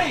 はい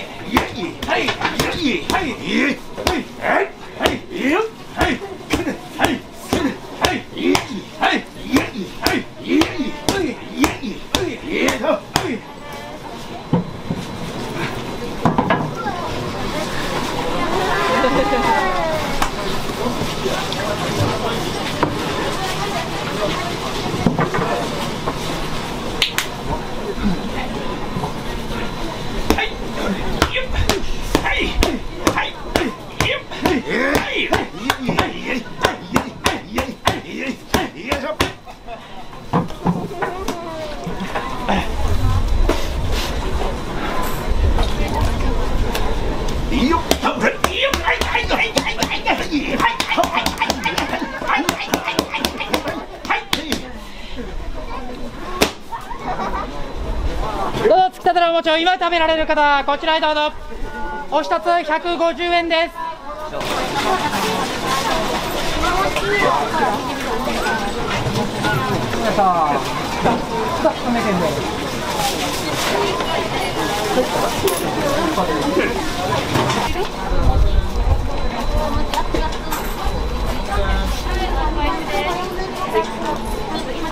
長今食べられる方こちらへどうぞお一つ150円ですあ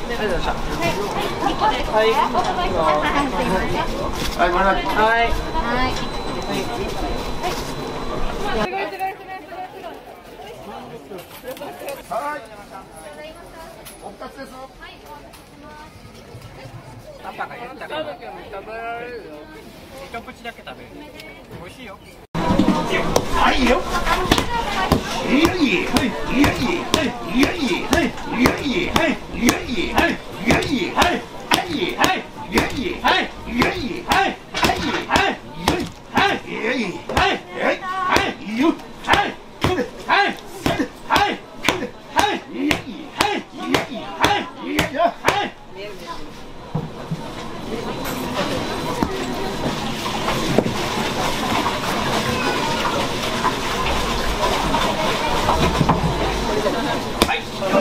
りがとうございました。はい。はい、もらって。はい。はい。はい。すい。すい。すい。すい。すい。はい。はい、い。はい。い。い。はい。い。い。はい。い。い。はい。い。い。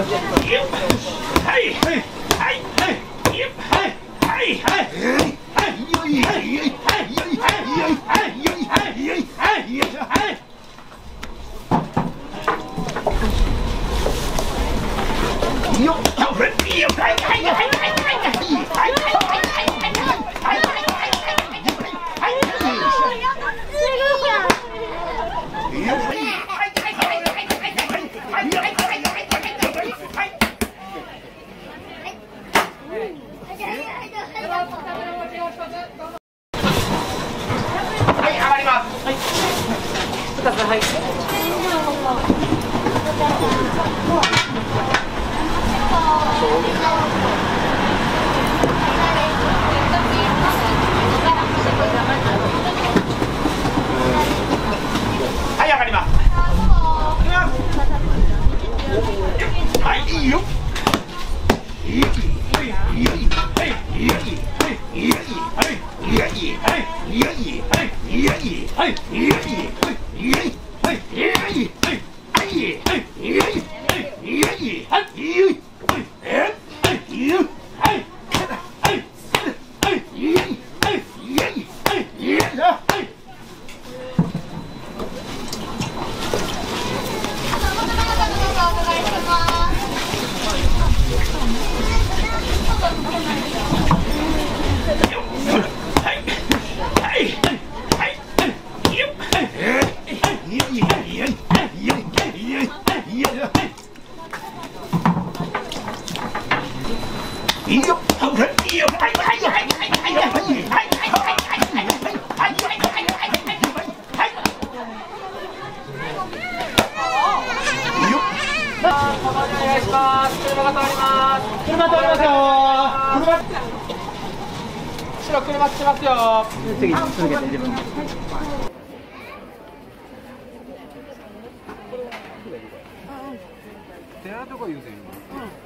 Hey! Hey! はい、いいよ。はい、いいよ。はい、いいよ。はい、いいよ。はい、いいよ。はい、いいよ。はい、いいよ。はい、いいよ。はい、いいよ。はい、いいよ。はい、いいよ。はい、いいよ。はい、いいよ。はい、いいよ。はい、いいよ。はい、いいよ。はい、いいよ。はい、いいよ。はい、いいよ。はい、いいよ。はい、いいよ。はい、いいよ。はい、いいよ。はい、いいよ。はい、いいよ。はい、いいよ。はい、いいよ。はい、いいよ。はい、いいよ。はい、いいよ。はい、いいよ。はい、いいよ。はい、いいよ。はい、いいよ。はい、いいよ。はい、いいよ。はい、いいよ。はい, お 車が通ります車通りますよ。白車来てますよ。次続けて自分寺とか言うて、うん